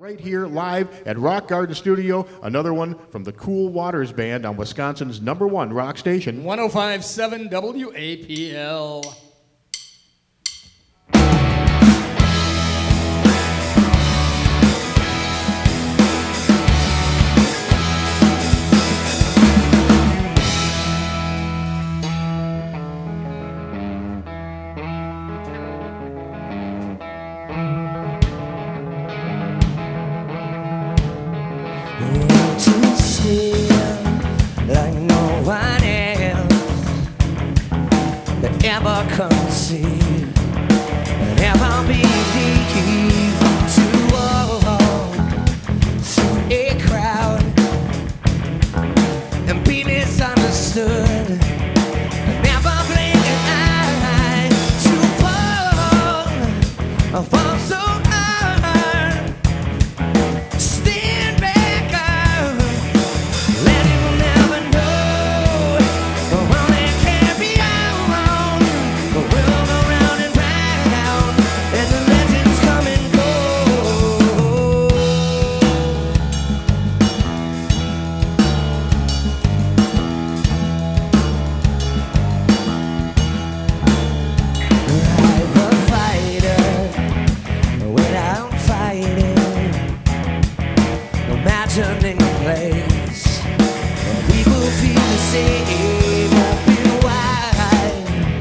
Right here, live at Rock Garden Studio, another one from the Cool Waters Band on Wisconsin's number one rock station. 1057 WAPL. That ever conceived and imagining a place where people feel the same, open wide,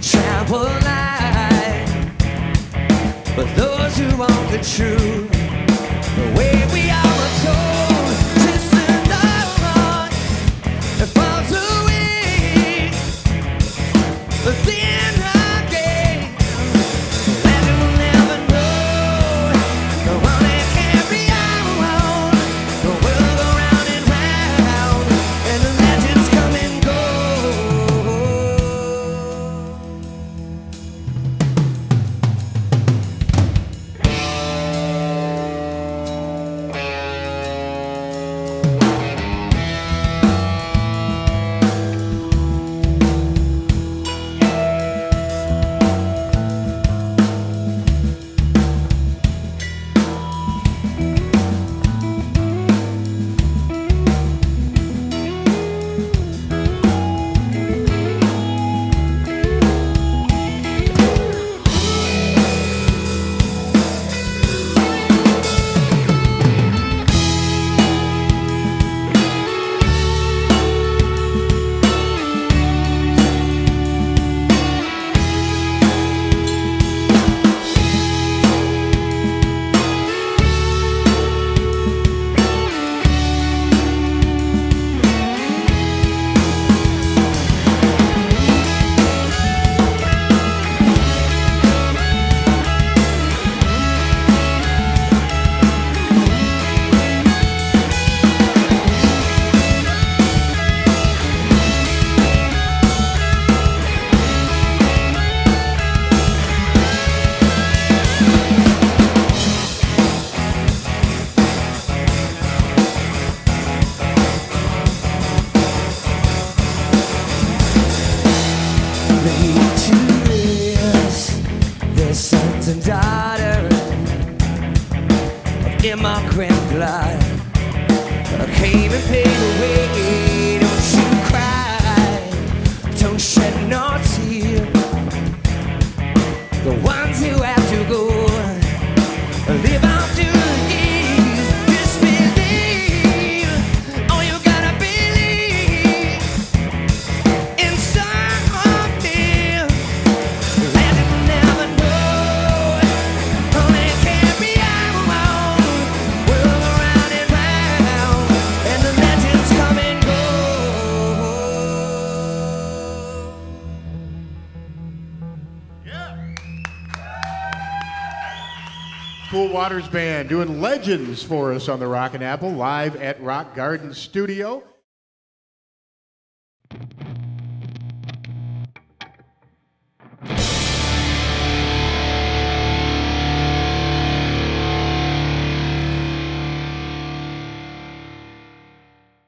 travel light. But those who want the truth, To this, their sons and daughters of immigrant blood came and. Don't you cry, don't shed no tear. The ones who Cool Waters Band doing legends for us on the Rockin' Apple, live at Rock Garden Studio.